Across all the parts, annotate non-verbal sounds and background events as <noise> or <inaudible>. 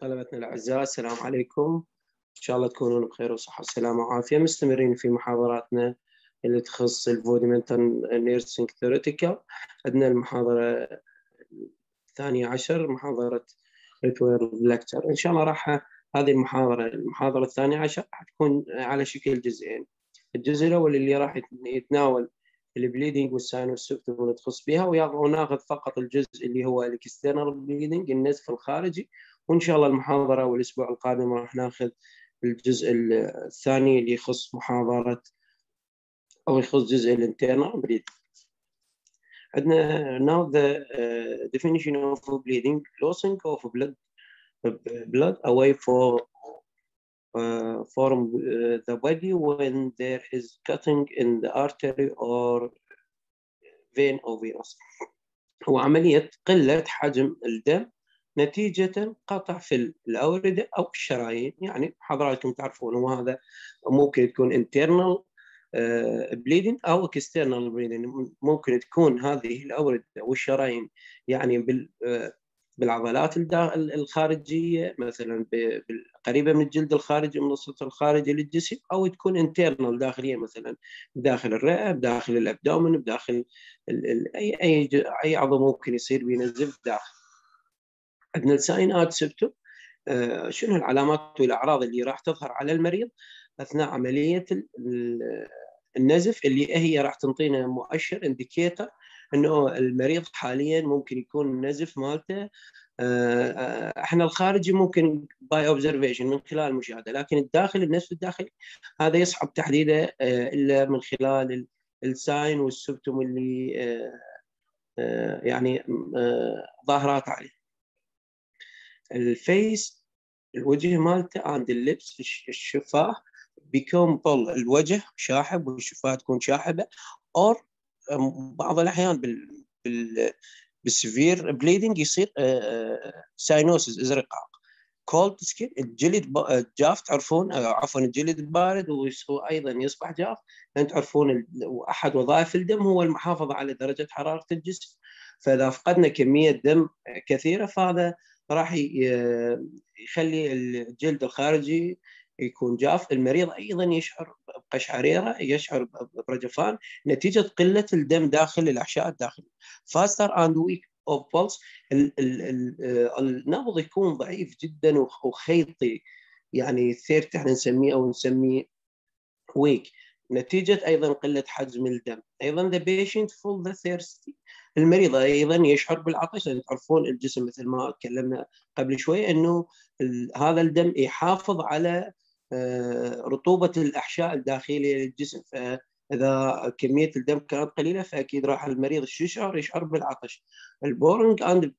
طلبتنا الأعزاء السلام عليكم. إن شاء الله تكونون بخير وصحة وسلامة وعافية. مستمرين في محاضراتنا اللي تخص ال fundamental nursing theoretical عندنا المحاضرة الثانية عشر محاضرة twelve lecture إن شاء الله راح هذه المحاضرة المحاضرة الثانية عشر راح تكون على شكل جزئين. الجزء الأول اللي راح يتناول ال bleeding وال sign وال symptom اللي تخص بها وناخذ فقط الجزء اللي هو ال external bleeding النزف الخارجي وان شاء الله المحاضره والاسبوع القادم راح ناخذ الجزء الثاني اللي يخص محاضره أو يخص جزء ال internal bleeding عندنا now the uh, definition of bleeding losing of blood blood away for uh, from uh, the body when there is cutting in the artery or vein or venous هو عملية قلة حجم الدم نتيجة قطع في الأوردة أو الشرايين. يعني حضراتكم تعرفون وهذا ممكن تكون internal bleeding أو external bleeding ممكن تكون هذه الأوردة والشرايين يعني بال بالعضلات الخارجية مثلا قريبة من الجلد الخارجي من السطح الخارجي للجسم أو تكون internal داخليه مثلا داخل الرئة بداخل ال abdomen بداخل اي اي أي عضو ممكن يصير بينزف داخل. عندنا ال sign and symptom شنو العلامات والأعراض اللي راح تظهر على المريض أثناء عملية النزف اللي هي راح تنطينا مؤشر indicator إنه المريض حاليا ممكن يكون النزف مالته إحنا الخارجي ممكن by observation من خلال المشاهده لكن الداخل النزف الداخلي هذا يصعب تحديده إلا من خلال ال sign وال symptom اللي يعني ظاهرات عليه. ال face الوجه مالته عنده ال lips الشفاة بيكون طل الوجه شاحب والشفاة تكون شاحبة or بعض الأحيان بال بال بال severe bleeding يصير cyanosis إزرقاق. cold skin الجلد جاف تعرفون عفوا الجلد بارد وأيضا يصبح جاف. لأن تعرفون أحد وظائف الدم هو المحافظة على درجة حرارة الجسم. فإذا فقدنا كمية دم كثيرة فهذا راح يخلي الجلد الخارجي يكون جاف المريض أيضا يشعر بقشعريرة يشعر برجفان نتيجة قلة الدم داخل الأحشاء الداخليه faster and weak of pulse النبض يكون ضعيف جدا وخيطي. يعني ثيرت إحنا نسميه أو نسميه ويك نتيجة أيضا قلة حجم الدم. أيضا the patient full the thirsty. المريض أيضا يشعر بالعطش. لأن تعرفون الجسم مثل ما تكلمنا قبل شوي أنه هذا الدم يحافظ على رطوبة الأحشاء الداخلية للجسم. فإذا كمية الدم كانت قليلة فأكيد راح المريض يشعر؟ يشعر بالعطش. البورنج أند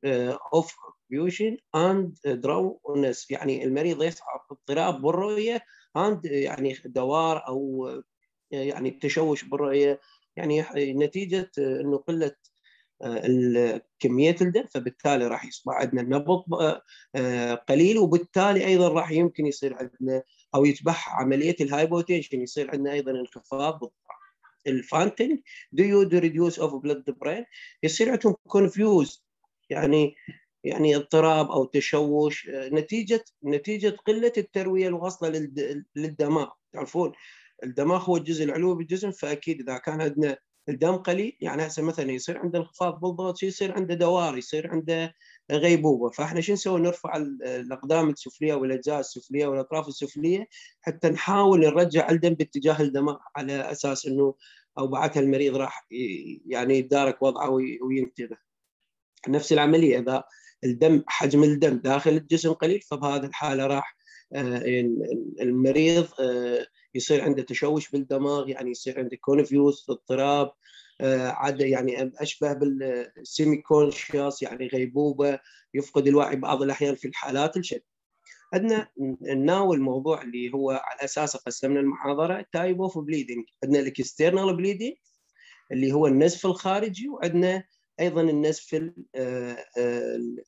أوف بيوشن أند درونس يعني المريض يشعر باضطراب بالرؤية يعني دوار أو يعني تشوش بالرؤيه يعني نتيجة إنه قله كمية الدم فبالتالي راح يصبح عندنا النبض قليل وبالتالي أيضا راح يمكن يصير عندنا أو يتبح عملية الهايبوتنشن يصير عندنا أيضا انخفاض بالضغط. due to reduce of blood brain يصير عندهم confuse يعني يعني اضطراب أو تشوش. نتيجة نتيجة قلة التروية الواصله للدماغ. تعرفون؟ الدماغ هو الجزء العلوي بالجسم فأكيد إذا كان عندنا الدم قليل يعني هسه مثلا يصير عنده انخفاض بالضغط يصير عنده دوار يصير عنده غيبوبة. فإحنا شو نسوي؟ نرفع الأقدام السفلية والأجزاء السفلية والأطراف السفلية حتى نحاول نرجع الدم باتجاه الدماغ على أساس إنه أو بعدها المريض راح يعني يتدارك وضعه وينتبه نفس العملية إذا الدم حجم الدم داخل الجسم قليل فبهذه الحالة راح المريض يصير عنده تشوش بالدماغ يعني يصير عنده confuse اضطراب عاد يعني أشبه بال semi conscious يعني غيبوبة يفقد الوعي بعض الأحيان في الحالات الشد عندنا نناول الموضوع اللي هو على اساسه قسمنا المحاضرة type of bleeding عندنا ال external bleeding اللي هو النزف الخارجي وعندنا أيضا النزف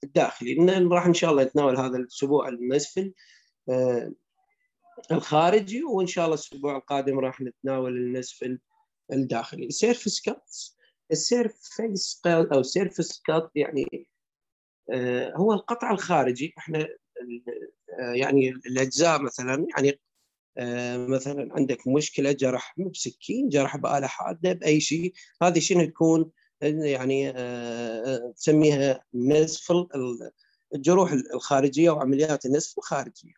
الداخلي. راح إن شاء الله نتناول هذا الأسبوع النزف الخارجي وإن شاء الله الأسبوع القادم راح نتناول النزف الداخلي. ال surface cut ال surface أو surface cut يعني هو القطع الخارجي. إحنا يعني الأجزاء مثلا يعني مثلا عندك مشكلة جرح بسكين جرح بآلة حادة بأي شيء. هذه شنو تكون؟ يعني تسميها نزف الجروح الخارجية وعمليات النزف الخارجية.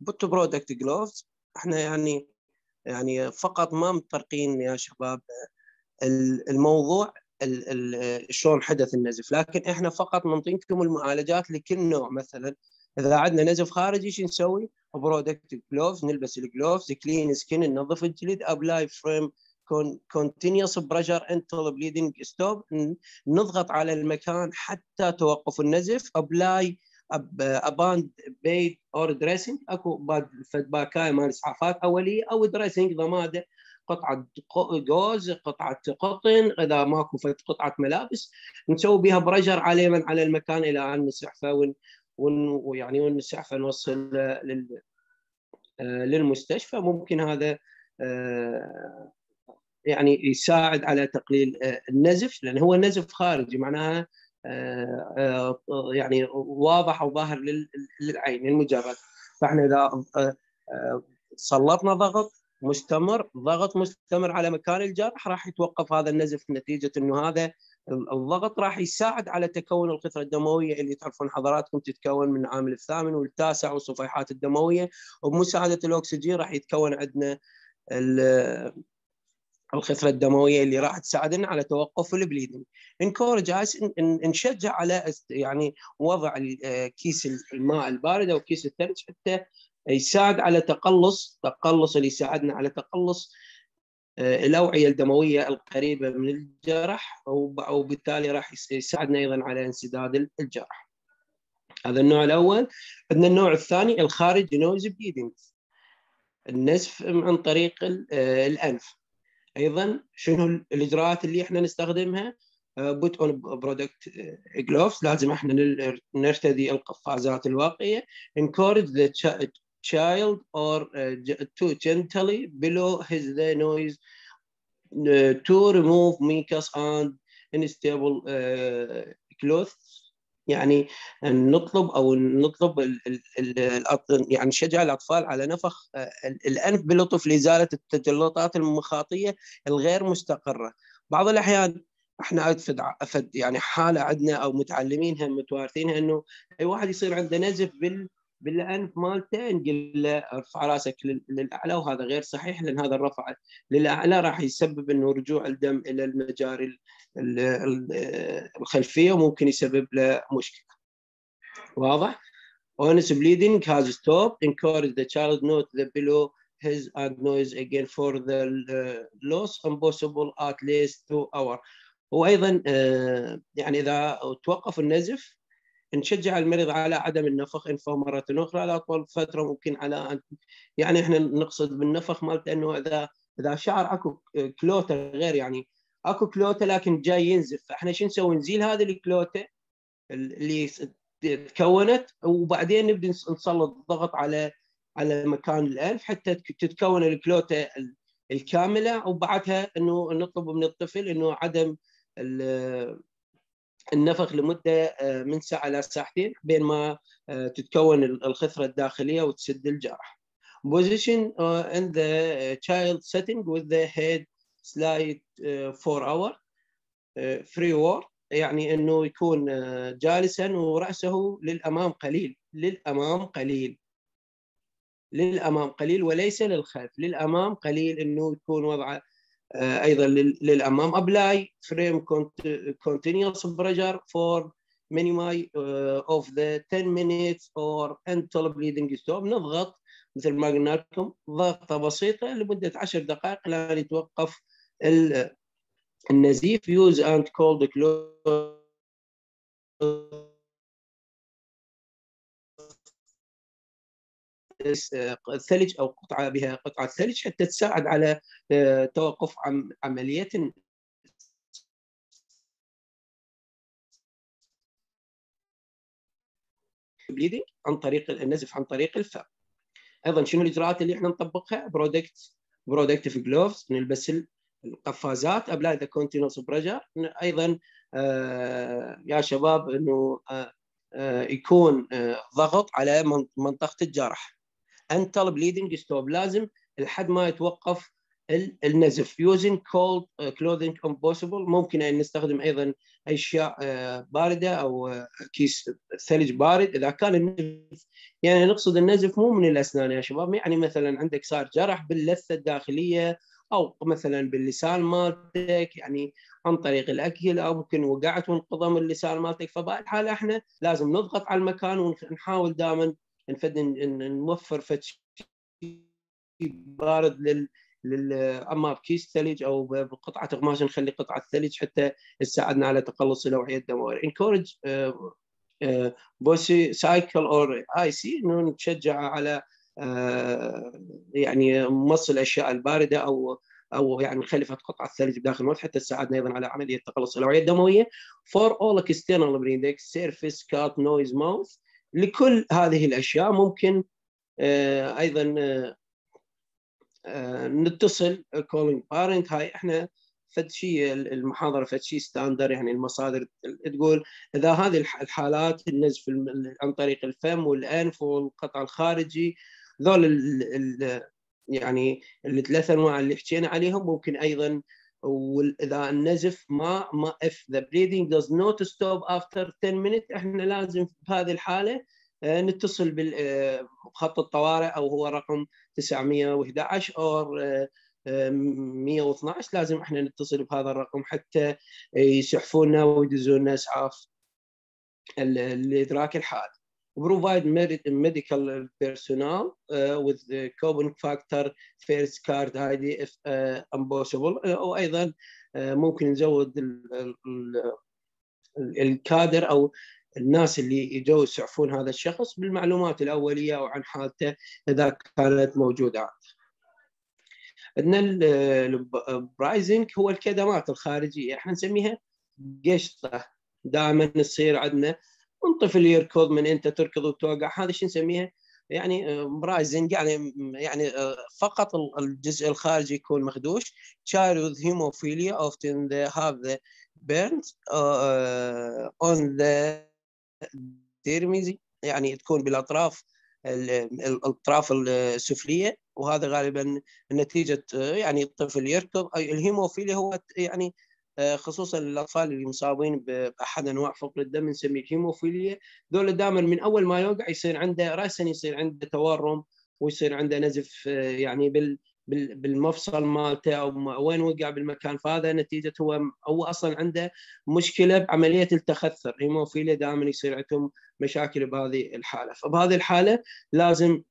put protect gloves إحنا يعني يعني فقط ما مطرقين يا شباب الموضوع شلون حدث النزف. لكن إحنا فقط نعطيكم المعالجات لكل نوع مثلا. إذا عندنا نزف خارجي شو نسوي؟ protect gloves نلبس ال gloves clean skin ننظف الجلد apply firm continuous pressure until bleeding stop نضغط على المكان حتى توقف النزف apply a band-aid or dressing اكو باكايه مال اسعافات اوليه أو dressing ضماده قطعة جوز قطعة قطن إذا ماكو قطعة ملابس نسوي بها برجر على من على المكان إلى أن نسعفه ويعني ونسعفه نوصل لل للمستشفى. ممكن هذا آه، يعني يساعد على تقليل آه، النزف لأن هو نزف خارجي معناها يعني واضح أو ظاهر للعين المجرد فإحنا إذا سلطنا ضغط مستمر ضغط مستمر على مكان الجرح راح يتوقف هذا النزف نتيجة إنه هذا الضغط راح يساعد على تكون القطرة الدموية اللي تعرفون حضراتكم تتكون من العامل الثامن والتاسع والصفيحات الدموية وبمساعدة الأكسجين راح يتكون عندنا الخثره الدموية اللي راح تساعدنا على توقف ال bleeding encourage نشجع على يعني وضع كيس الماء البارد أو كيس الثلج حتى يساعد على تقلص تقلص اللي يساعدنا على تقلص آه، الأوعية الدموية القريبة من الجرح وبالتالي راح يساعدنا أيضا على انسداد الجرح. هذا النوع الأول. عندنا النوع الثاني الخارج nose bleeding. النزف عن طريق آه، الأنف. أيضا شنو الاجراءات اللي إحنا نستخدمها؟ put on protect gloves لازم إحنا نرتدي القفازات الواقيه encourage the child or uh, to gently blow his the nose uh, to remove mucus and unstable uh, clots يعني نطلب أو نطلب ال ال يعني نشجع الأطفال على نفخ الأنف بلطف لإزالة التجلطات المخاطية الغير مستقرة. بعض الأحيان إحنا افد يعني حالة عندنا أو متعلمينها متوارثينها إنه أي واحد يصير عنده نزف بال بالأنف مالته نقول له ارفع رأسك للأعلى وهذا غير صحيح لأن هذا الرفع للأعلى راح يسبب إنه رجوع الدم إلى المجاري الخلفية وممكن يسبب له مشكلة. واضح؟ Honest bleeding has stopped. Encourage the child note the below his and noise again for the loss impossible at least two hours. وأيضا يعني إذا توقف النزف نشجع المريض على عدم النفخ انفه مرة أخرى لاطول فترة ممكن على يعني إحنا نقصد بالنفخ مالته إنه إذا إذا شعر أكو كلوته غير يعني اكو كلوته لكن جاي ينزف فاحنا شو نسوي؟ نزيل هذه الكلوته اللي تكونت وبعدين نبدأ نسلط ضغط على على مكان الأنف حتى تتكون الكلوته الكاملة وبعدها إنه نطلب من الطفل إنه عدم النفخ لمدة آه، من ساعة إلى ساعتين بين ما آه، تتكون الخثرة الداخلية وتسد الجرح. Position uh, in the child setting with the head uh, for hour uh, free word يعني إنه يكون جالسا ورأسه للأمام قليل للأمام قليل للأمام قليل وليس للخلف للأمام قليل إنه يكون وضعه أيضا للأمام. apply firm continuous pressure for minimum of the 10 minutes or until bleeding stop نضغط مثل ما قلنا لكم ضغطة بسيطة لمدة 10 دقائق لين يتوقف النزيف using cold cloths الثلج أو قطعة بها قطعة ثلج حتى تساعد على آه، توقف عمليه bleeding عن طريق النزف عن طريق الفم. أيضا شنو الإجراءات اللي إحنا نطبقها؟ protect protective gloves نلبس القفازات apply the continuous pressure أيضا آه يا شباب إنه آه يكون ضغط على منطقة الجرح. until bleeding stop لازم لحد ما يتوقف النزف. Using cold clothing if possible ممكن أن نستخدم أيضا أشياء باردة أو كيس ثلج بارد. إذا كان النزف يعني نقصد النزف مو من الأسنان يا شباب. يعني مثلا عندك صار جرح باللثة الداخلية أو مثلا باللسان مالتك يعني عن طريق الأكل أو ممكن وقعت وانقضم اللسان مالتك فبهالحاله إحنا لازم نضغط على المكان ونحاول دائما نفد نوفر فد بارد لل أما بكيس ثلج أو بقطعة قماش نخلي قطعة ثلج حتى تساعدنا على تقلص الاوعيه الدمويه. encourage popsicle or ice إنه نشجع على يعني مص الأشياء الباردة أو أو يعني مخلفه قطعة ثلج داخل ال mouth حتى تساعدنا أيضا على عملية تقلص الأوعية الدموية. For all external bleeding surface cut nose mouth لكل هذه الأشياء ممكن uh, أيضا uh, نتصل calling parent هاي إحنا فد شيء المحاضرة فد شيء standard يعني المصادر تقول إذا هذه الحالات النزف عن طريق الفم والأنف والقطع الخارجي ذول ال ال يعني الثلاث أنواع اللي حكينا عليهم. ممكن أيضا واذا النزف ما ما if the breathing does not stop after 10 minutes. إحنا لازم في هذه الحالة نتصل بخط الطوارئ أو هو رقم 911 أو 112 لازم إحنا نتصل بهذا الرقم حتى يسعفونا ويدزونا أسعاف لادراك الحال. Provide medical personnel uh, with the common factor first card ID if uh, impossible. وأيضا uh, ممكن نزود الكادر أو الناس اللي يجوا يسعفون هذا الشخص بالمعلومات الأولية أو عن حالته إذا كانت موجودة. عندنا ال bruising هو الكدمات الخارجية إحنا نسميها قشطة. دائما تصير عندنا من طفل يركض من إنت تركض وتوقع. هذا شو نسميها؟ يعني bruising يعني يعني فقط الجزء الخارجي يكون مخدوش. Child with hemophilia often they have the bruise uh, on the extremity يعني تكون بالأطراف الأطراف السفلية. وهذا غالبا نتيجة يعني الطفل يركض. الهيموفيليا هو يعني خصوصا الأطفال اللي مصابين بأحد أنواع فقر الدم نسميه الهيموفيليا ذول دائما من أول ما يوقع يصير عنده راسا يصير عنده تورم ويصير عنده نزف يعني بال بالمفصل مالته أو وين وقع بالمكان. فهذا نتيجة هو هو أصلا عنده مشكلة بعملية التخثر. هيموفيليا دائما يصير عندهم مشاكل بهذه الحالة. فبهذه الحالة لازم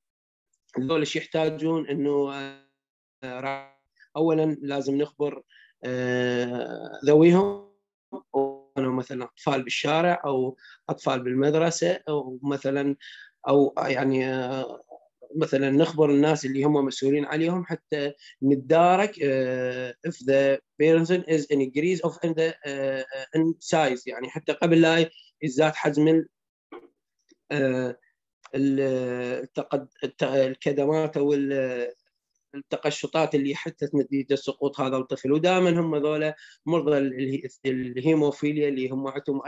ذول يحتاجون إنه اولا لازم نخبر ذويهم مثلا أطفال بالشارع أو أطفال بالمدرسة أو مثلا أو يعني مثلا نخبر الناس اللي هم مسؤولين عليهم حتى نتدارك uh, if the person is in increase of in the in size. يعني حتى قبل لا يزداد حجم الكدمات أو التقشطات اللي حدثت نتيجه سقوط هذا الطفل ودائما هم ذولا مرضى الهيموفيليا اللي هم عندهم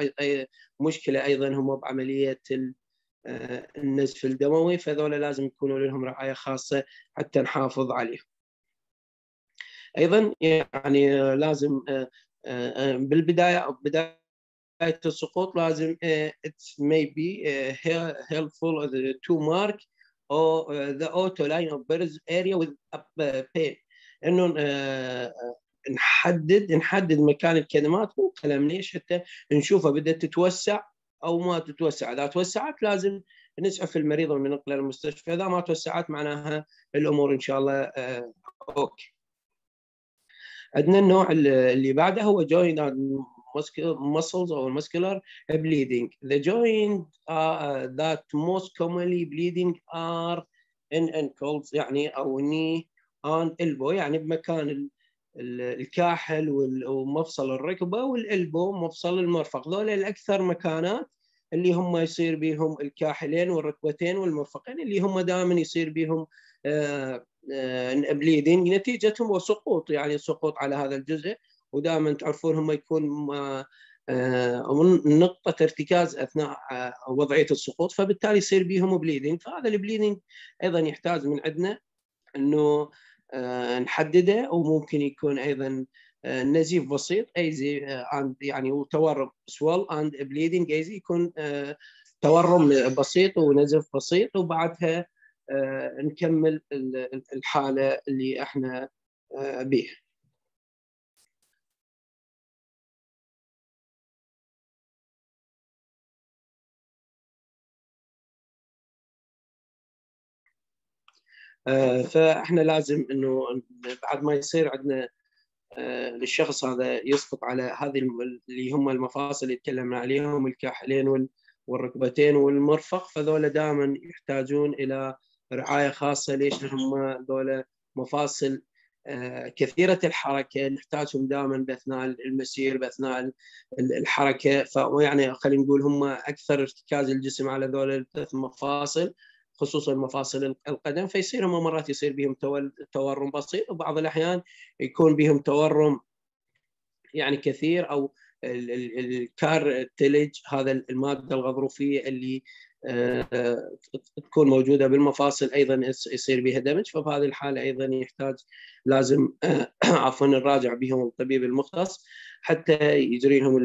مشكلة أيضا هم بعملية النزف الدموي فذولا لازم يكونوا لهم رعاية خاصة حتى نحافظ عليهم. أيضا يعني لازم بالبداية بداية السقوط لازم it may be helpful to mark or the auto line of birth area with pain إنه نحدد نحدد مكان الكلمات مو كلام ليش؟ حتى نشوفها بدات تتوسع أو ما تتوسع. إذا توسعت لازم نسعف المريض وننقله للمستشفى إذا ما توسعت معناها الأمور إن شاء الله آه أوكي. عندنا النوع اللي بعده هو joint muscles or muscular bleeding. The joint uh, that most commonly bleeding are in ankles يعني أو knee and elbow. يعني بمكان الكاحل ومفصل الركبة والالبو مفصل المرفق. ذول الأكثر مكانات اللي هم يصير بهم الكاحلين والركبتين والمرفقين اللي هم دائما يصير بهم bleeding نتيجتهم وسقوط يعني سقوط على هذا الجزء. ودائما تعرفون هم يكون نقطة ارتكاز أثناء وضعية السقوط فبالتالي يصير بيهم bleeding فهذا ال bleeding أيضا يحتاج من عندنا أنه نحدده وممكن يكون أيضا نزيف بسيط easy يعني وتورم swell and bleeding easy يكون تورم بسيط ونزف بسيط وبعدها نكمل الحالة اللي إحنا بيها. فإحنا لازم إنه بعد ما يصير عندنا للشخص هذا يسقط على هذه اللي هم المفاصل اللي تكلمنا عليهم الكاحلين والركبتين والمرفق فذولا دائما يحتاجون إلى رعاية خاصة. ليش؟ هم ذولا مفاصل كثيرة الحركة نحتاجهم دائما بأثناء المسير بأثناء الحركة. فيعني خلينا نقول هم أكثر ارتكاز الجسم على ذولا الثلاث مفاصل. خصوصا مفاصل القدم فيصير هم مرات يصير بهم تورم بسيط وبعض الأحيان يكون بهم تورم يعني كثير أو ال cartilage هذا المادة الغضروفية اللي تكون موجودة بالمفاصل أيضا يصير بها damage فبهذه الحالة أيضا يحتاج لازم <clears throat> عفوا نراجع بهم الطبيب المختص حتى يجري لهم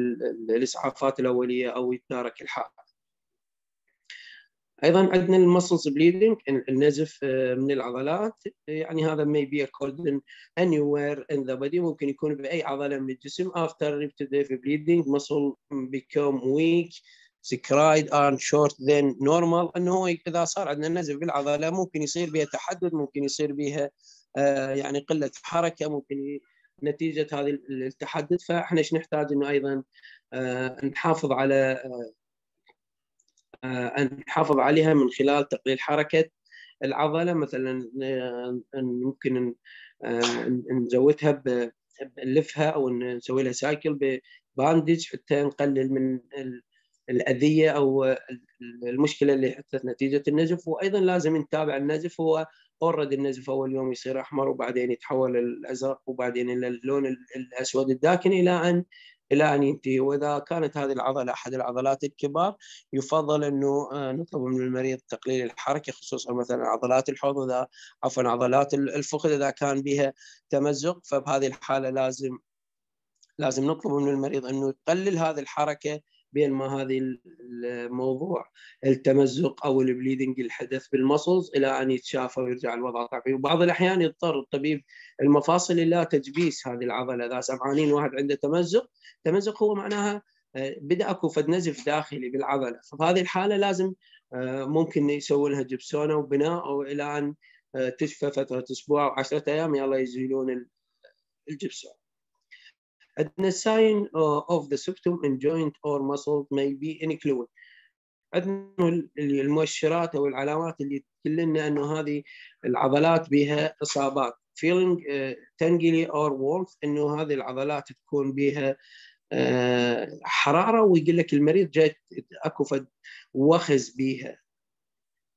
الإسعافات الأولية أو يتدارك الحاله. أيضا عندنا ال muscles bleeding النزف من العضلات. يعني هذا may be occurred anywhere in the body. ممكن يكون باي عضلة من الجسم. After repeated bleeding muscle become weak scarred and short than normal إنه هو إذا صار عندنا نزف بالعضلة ممكن يصير بها تحدد ممكن يصير بها يعني قلة حركة ممكن نتيجة هذه التحدد فإحنا إيش نحتاج؟ إنه أيضا نحافظ على أن نحافظ عليها من خلال تقليل حركة العضلة. مثلا ممكن نزودها نلفها أو نسوي لها circle ب bandage حتى نقلل من الأذية أو المشكلة اللي حدثت نتيجة النزف. وأيضا لازم نتابع النزف. هو اورد النزف أول يوم يصير أحمر وبعدين يتحول الازرق وبعدين إلى اللون الأسود. الداكن إلى أن إلى أن ينتهي. وإذا كانت هذه العضلة أحد العضلات الكبار يفضل إنه آه، نطلب من المريض تقليل الحركة خصوصا مثلا عضلات الحوض إذا عفوا عضلات الفخذ إذا كان بها تمزق. فبهذه الحالة لازم لازم نطلب من المريض إنه يقلل هذه الحركة بين ما هذه الموضوع التمزق أو ال bleeding الحدث بال muscles إلى أن يتشافى ويرجع الوضع طبيعي. وبعض الأحيان يضطر الطبيب المفاصل إلى تجبيس هذه العضلة. إذا سمعانين واحد عنده تمزق تمزق هو معناها آه، بدأ أكو فد نزف داخلي بالعضلة. ففي هذه الحالة لازم آه، ممكن يسوي لها جبسونة وبناء أو إلى أن آه، تشفى فترة أسبوع أو 10 أيام يلا يزيلون الجبسون. عندنا sign of the symptom in joint or muscle may be included. عندنا المؤشرات أو العلامات اللي تدلنا انه هذه العضلات بها إصابات. Feeling uh, tingling or warmth انه هذه العضلات تكون بها uh, حرارة ويقول لك المريض جاي أكو فد وخز بها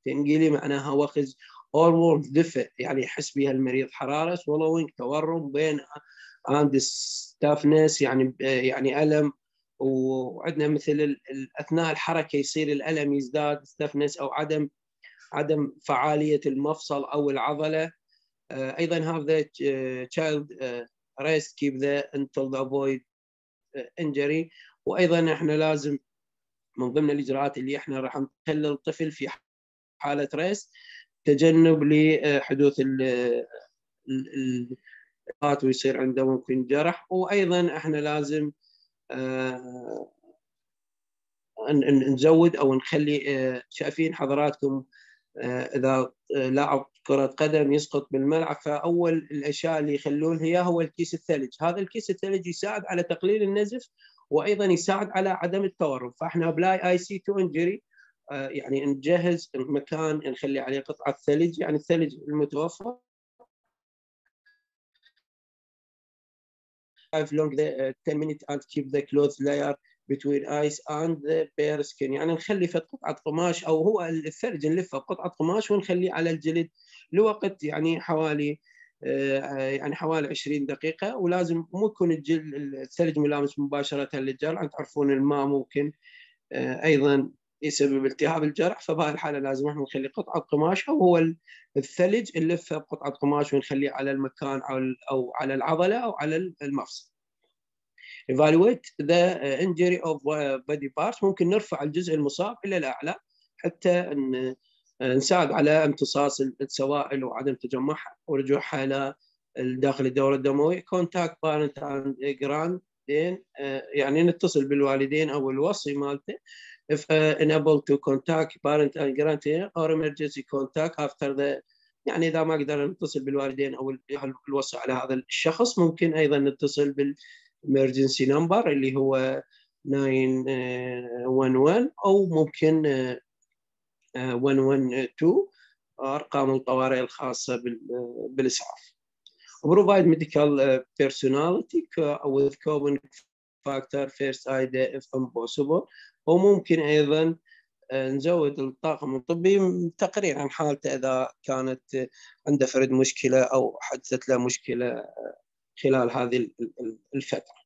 tingling معناها وخز or warmth دفء يعني يحس بها المريض. حرارة swelling تورم pain and stiffness يعني يعني ألم. وعندنا مثل اثناء الحركة يصير الألم يزداد stiffness أو عدم عدم فعالية المفصل أو العضلة. أيضا have the child rest keep the until the injury. وأيضا إحنا لازم من ضمن الإجراءات اللي إحنا راح نخلي الطفل في حالة ريست تجنب لحدوث ويصير عنده ممكن جرح وأيضا إحنا لازم آه، نزود أو نخلي آه، شايفين حضراتكم آه، إذا لاعب كرة قدم يسقط بالملعب فأول الأشياء اللي يخلون هي هو الكيس الثلج. هذا الكيس الثلج يساعد على تقليل النزف وأيضا يساعد على عدم التورم. فإحنا apply ice to injury يعني نجهز مكان نخلي عليه قطعة ثلج يعني الثلج المتوفر. Long the uh, 10 minutes and keep the cloth layer between ice and the bare skin. يعني نخلي في قطعة قماش أو هو الثلج نلفه بقطعة قماش ونخليه على الجلد لوقت يعني حوالي يعني حوالي 20 دقيقة. ولازم مو يكون الثلج ملامس مباشرة للجرح تعرفون الماء ممكن أيضا يسبب التهاب الجرح فبهذه الحالة لازم إحنا نخلي قطعة قماش أو هو الثلج نلفه بقطعه قماش ونخليه على المكان أو على العضلة أو على المفصل. elevate the injured body parts. ممكن نرفع الجزء المصاب إلى الأعلى حتى نساعد على امتصاص السوائل وعدم تجمعها ورجوعها إلى داخل الدورة الدموية. contact parent and guardian يعني نتصل بالوالدين أو الوصي مالته. If uh, unable to contact parent and guardian or emergency contact after the يعني اذا ما قدرنا نتصل بالوالدين أو الوصي على هذا الشخص ممكن أيضا نتصل بالامرجنسي نمبر اللي هو 911 أو ممكن 112 ارقام الطوارئ الخاصه بالاسعاف. provide medical personality with common factor first aid if possible وممكن أيضا آه، نزود الطاقم الطبي تقرير عن حالته إذا كانت عنده فرد مشكلة أو حدثت له مشكلة آه، خلال هذه الفترة.